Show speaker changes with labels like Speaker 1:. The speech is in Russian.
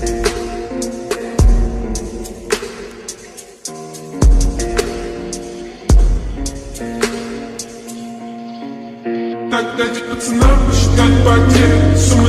Speaker 1: Так дайте пацанам посчитать потери Суммы